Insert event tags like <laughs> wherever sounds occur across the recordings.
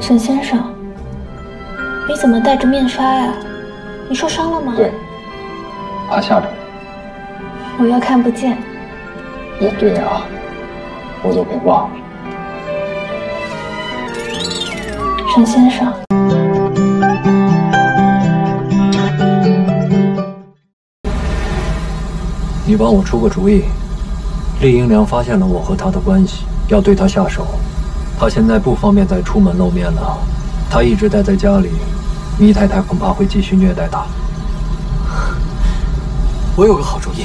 沈先生，你怎么戴着面纱呀？你受伤了吗？对，怕吓着你。我又看不见。也对啊，我都给忘了。沈先生，你帮我出个主意。厉英良发现了我和他的关系，要对他下手。他现在不方便再出门露面了，他一直待在家里，倪太太恐怕会继续虐待他。我有个好主意。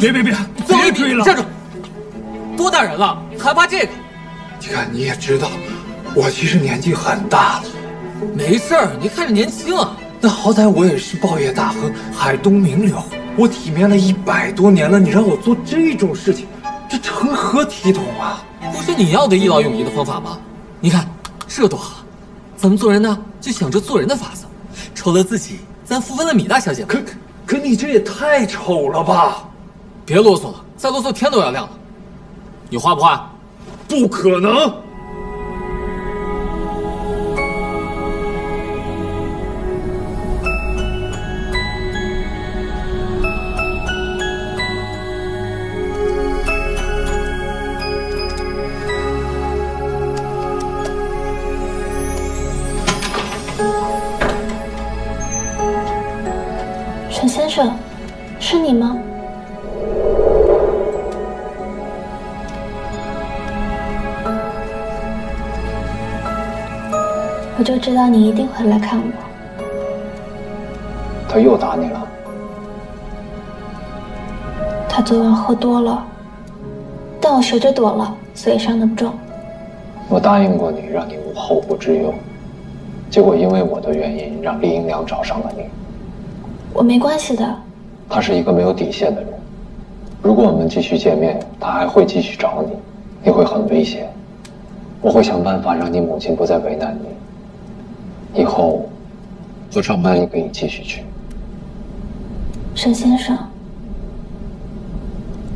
别别别！别追了！站住！多大人了，还怕这个？你看你也知道，我其实年纪很大了。没事儿，你看着年轻啊。那好歹我也是报业大亨，海东名流，我体面了一百多年了，你让我做这种事情，这成何体统啊？不是你要的一劳永逸的方法吗？你看这多好，咱们做人呢，就想着做人的法子。丑了自己，咱扶分了米大小姐。可可可，你这也太丑了吧！别啰嗦了，再啰嗦天都要亮了。你换不换？不可能。沈先生，是你吗？我就知道你一定会来看我。他又打你了？他昨晚喝多了，但我学着躲了，所以伤的不重。我答应过你，让你无后顾之忧，结果因为我的原因，让厉英良找上了你。我没关系的。他是一个没有底线的人，如果我们继续见面，他还会继续找你，你会很危险。我会想办法让你母亲不再为难你。以后，我上班也可以继续去。沈先生，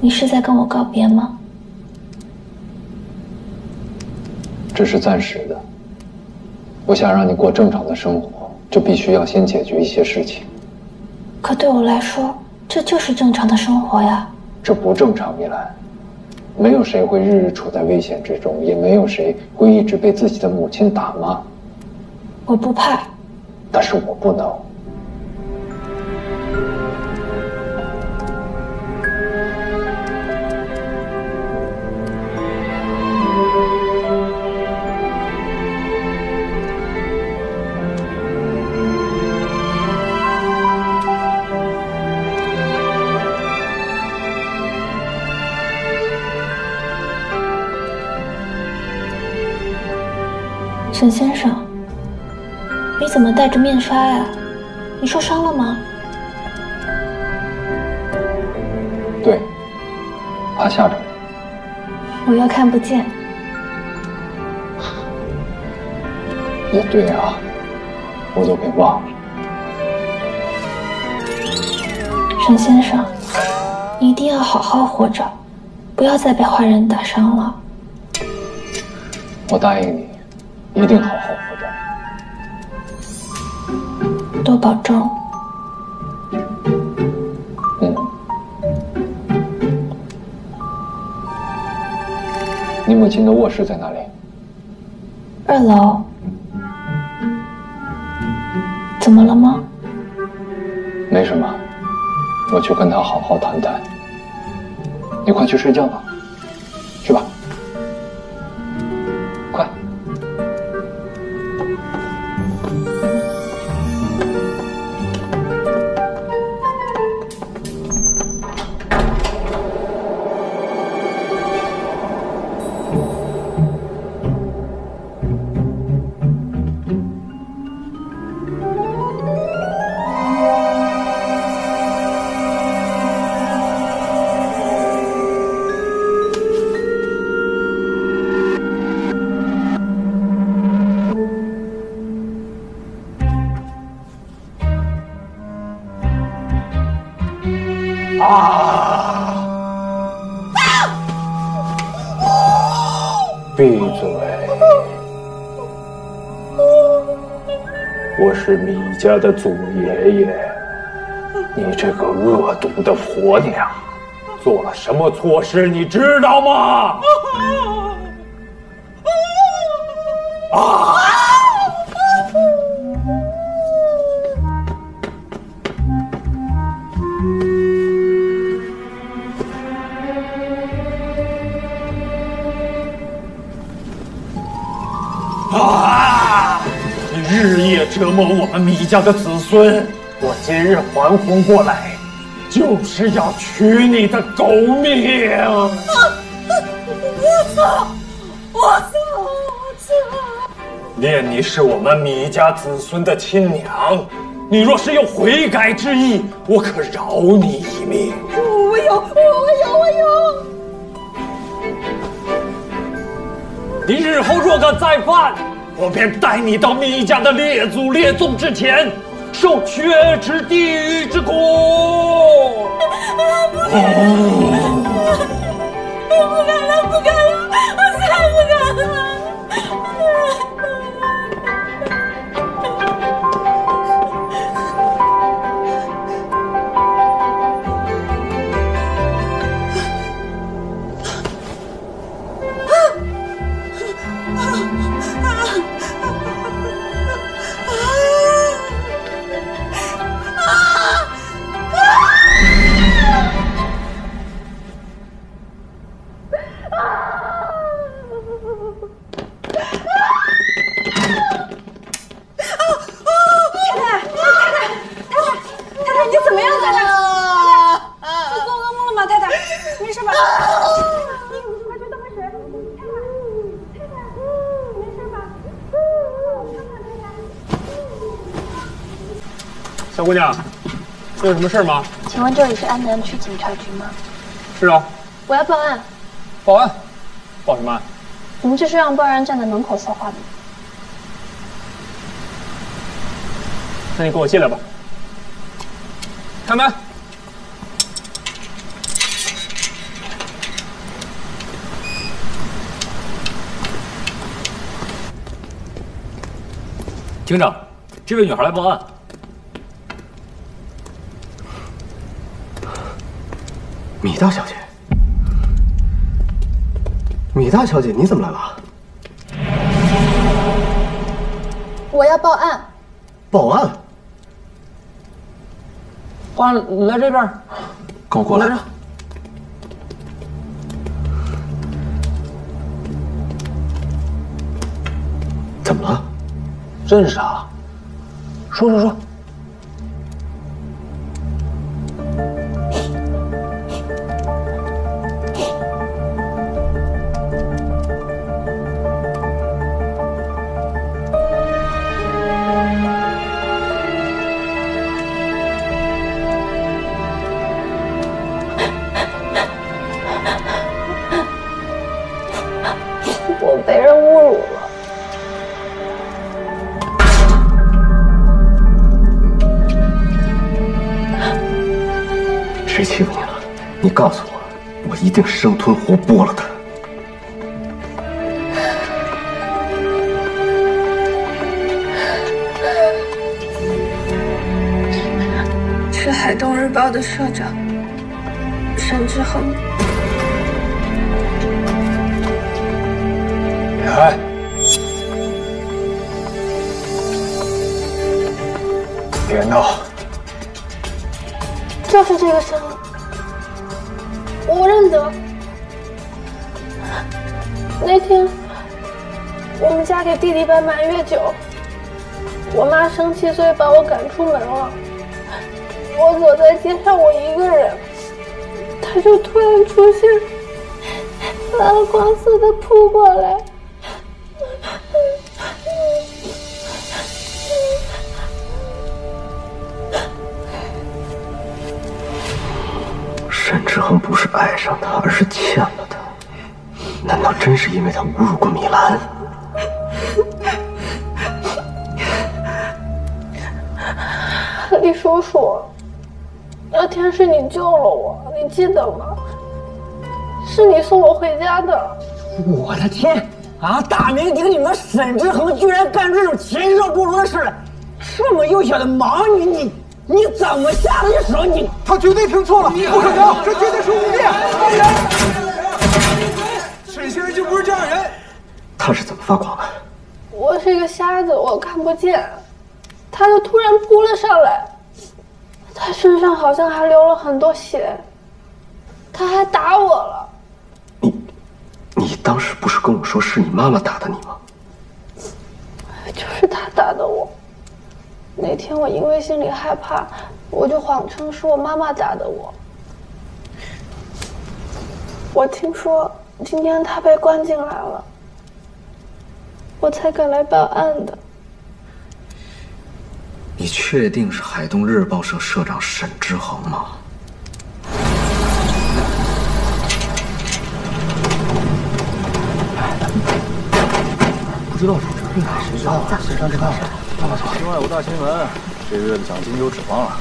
你是在跟我告别吗？这是暂时的。我想让你过正常的生活，就必须要先解决一些事情。可对我来说，这就是正常的生活呀。这不正常，米兰。没有谁会日日处在危险之中，也没有谁会一直被自己的母亲打吗？我不怕，但是我不能。沈先生。你怎么戴着面纱呀？你受伤了吗？对，怕吓着你。我又看不见。也对啊，我都给忘了。沈先生，你一定要好好活着，不要再被坏人打伤了。我答应你，一定好好活。多保重。嗯。你母亲的卧室在哪里？二楼。怎么了吗？没什么，我去跟她好好谈谈。你快去睡觉吧。啊，闭嘴。我是米家的祖爷爷，你这个恶毒的婆娘做了什么错事，你知道吗？米家的子孙，我今日还魂过来，就是要取你的狗命！我操！我操！我操！念你是我们米家子孙的亲娘，你若是有悔改之意，我可饶你一命。我有，我有，我有！你日后若敢再犯，我便带你到米家的列祖列宗之前，受血池地狱之苦 <laughs> 我。不敢了，不敢了，我再不敢了。小姑娘，有什么事吗？请问这里是安南区警察局吗？是啊。我要报案。报案？报什么案？你们就是让报案站在门口策划的吗？那你跟我进来吧。开门。厅长，这位女孩来报案。米大小姐，米大小姐，你怎么来了？我要报案。报案？报案来这边，跟我过来。怎么了？认识啊？说说说。被人侮辱了。谁欺负你了？你告诉我，我一定生吞活剥了他。是《海东日报》的社长沈志恒。李涵，别闹！就是这个声音，我认得。那天我们家给弟弟办满月酒，我妈生气，所以把我赶出门了。我走在街上，我一个人，他就突然出现，发了光似的扑过来。沈之恒不是爱上她，而是欠了她。难道真是因为他侮辱过米兰？李叔叔，那天是你救了我，你记得吗？是你送我回家的。我的天，啊！大名鼎鼎的沈之恒居然干这种禽兽不如的事来，这么幼小的盲女，你你怎么下得去手？你他绝对听错了，不可能，这绝对是污蔑！沈先生就不是这样人。他是怎么发狂的？我是一个瞎子，我看不见，他就突然扑了上来，他身上好像还流了很多血，他还打我了。你你当时不是跟我说是你妈妈打的你吗？就是他打的我。那天我因为心里害怕，我就谎称是我妈妈打的我。我听说今天他被关进来了，我才赶来报案的。你确定是海东日报社社长沈之恒吗？不知道是真的还是假的，谁上这看看？境外五大新闻，这个月的奖金有指望了。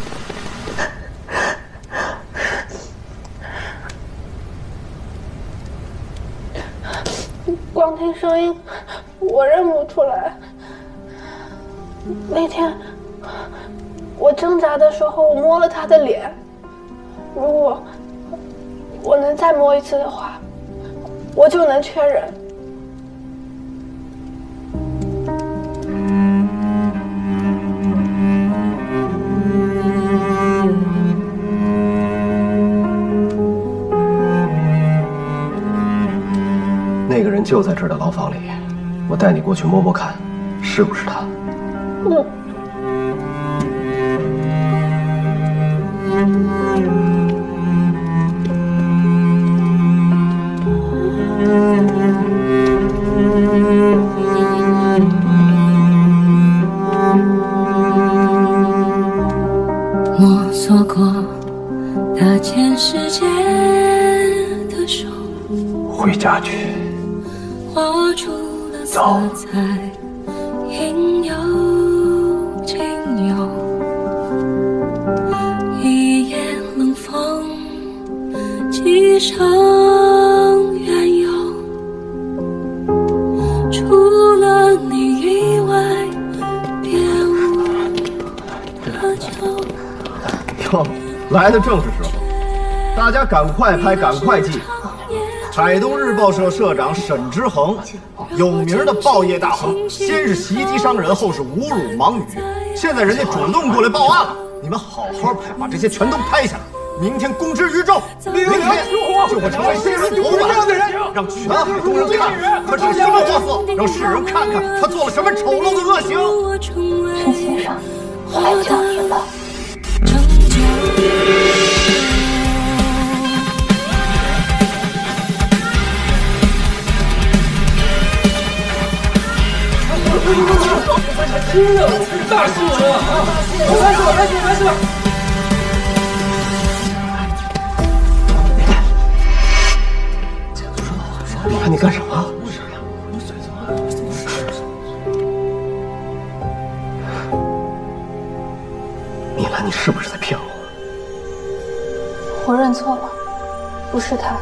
光听声音，我认不出来。那天我挣扎的时候，我摸了他的脸。如果我能再摸一次的话，我就能确认。就在这儿的牢房里，我带你过去摸摸看，是不是他？我。摸索过大千世界的手，回家去。画出了。一夜冷风，几生缘由。除了你以外，别无他求。哟，来的正是时候，大家赶快拍，赶快记。海东日报社社长沈之恒，有名的报业大亨，先是袭击伤人，后是侮辱盲女，现在人家主动过来报案了。你们好好拍，把这些全都拍下来，明天公之于众，明天就会成为新闻头版，让全海东人看他是什么货色，让世人看看他做了什么丑陋的恶行。沈先生，我来叫您了。真的，大新闻啊！啊，开始吧，开始吧，开始吧！你看你干什么？米兰，你是不是在骗我？我认错了，不是他。